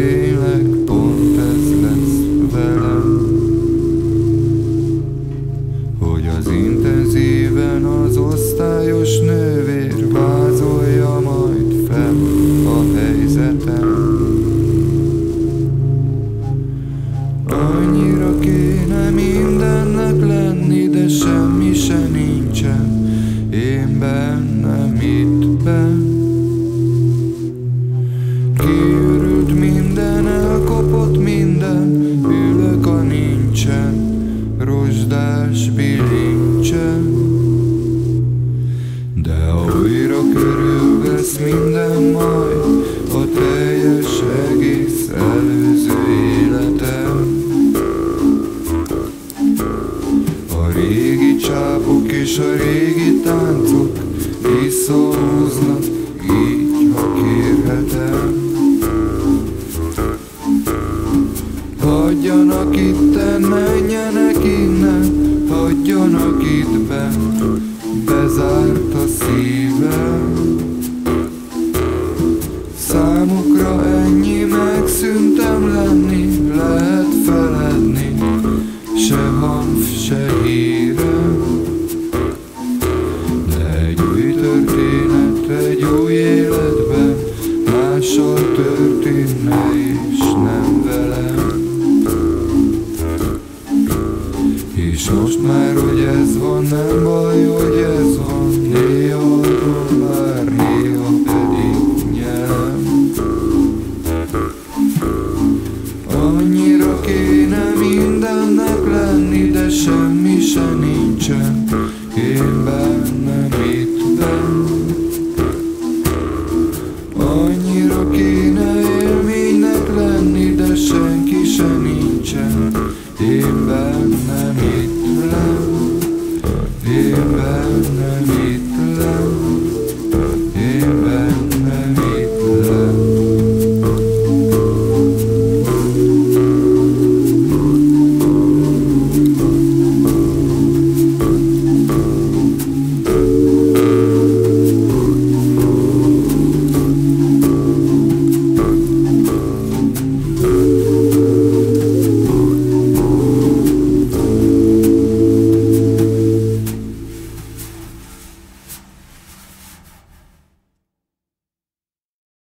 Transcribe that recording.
tényleg pont ez lesz velem. Hogy az intenzíven az osztályos nővér vázolja majd fel a helyzetem. Annyira kéne mindennek lenni, de semmi se nincsen én bennem itt benn. Kiürült ülök a nincsen, rozsdás bilincsen. De újra körülvesz minden majd, a teljes egész előző életem. A régi csápok és a régi táncok visszahúznak, Hagyjanak itten, menjenek innen, hagyjanak itt bent, bezárt a szívem. Számukra ennyi megszűntem lenni, lehet feledni, se hang, se hírem. De egy új történet, egy új életben mással történne, és nem velem. És most már, hogy ez van, nem baj, hogy ez van. Néha adom már, néha pedig nyelem Annyira kéne mindennek lenni, de semmi se nincsen. Én bennem itt benn Annyira kéne élménynek lenni, de senki se nincsen Én bennem